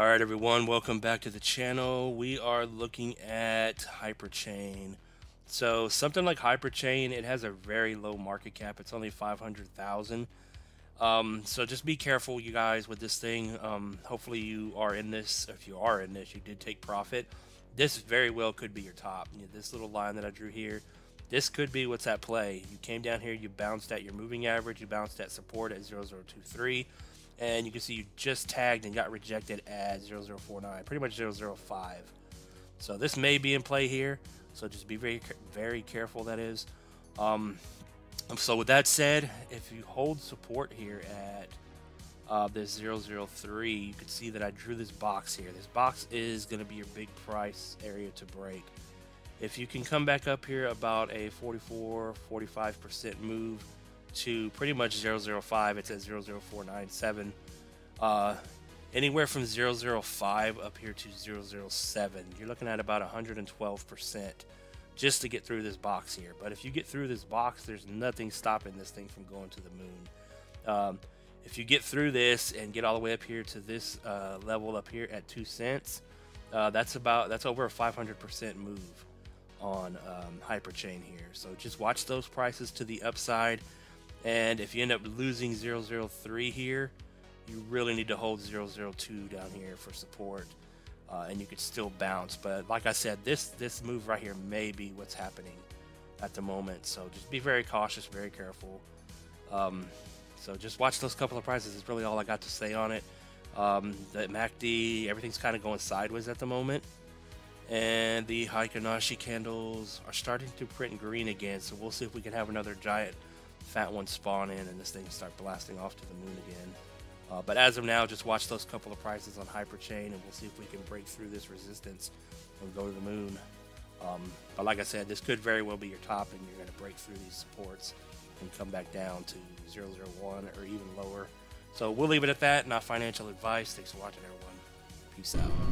All right, everyone, welcome back to the channel. We are looking at Hyperchain. So something like Hyperchain, it has a very low market cap. It's only 500,000. Um, so just be careful, you guys, with this thing. Um, hopefully you are in this. If you are in this, you did take profit. This very well could be your top. You know, this little line that I drew here, this could be what's at play. You came down here, you bounced at your moving average, you bounced at support at 0023 and you can see you just tagged and got rejected at 0049, pretty much 005. So this may be in play here, so just be very very careful that is. Um, so with that said, if you hold support here at uh, this 003, you can see that I drew this box here. This box is going to be your big price area to break. If you can come back up here about a 44, 45% move, to pretty much 005. It's at 00497. Uh, anywhere from 005 up here to 007. You're looking at about 112% just to get through this box here. But if you get through this box, there's nothing stopping this thing from going to the moon. Um, if you get through this and get all the way up here to this uh, level up here at 2 cents, uh, that's about that's over a 500% move on um, Hyperchain here. So just watch those prices to the upside. And if you end up losing 003 here, you really need to hold 002 down here for support. Uh, and you could still bounce. But like I said, this this move right here may be what's happening at the moment. So just be very cautious, very careful. Um, so just watch those couple of prices. Is really all I got to say on it. Um, the MACD, everything's kind of going sideways at the moment. And the Heikin Ashi candles are starting to print green again. So we'll see if we can have another giant fat one spawn in and this thing start blasting off to the moon again. Uh, but as of now, just watch those couple of prices on Hyperchain and we'll see if we can break through this resistance and go to the moon. Um, but like I said, this could very well be your top and you're going to break through these supports and come back down to 001 or even lower. So we'll leave it at that. Not financial advice. Thanks for watching, everyone. Peace out.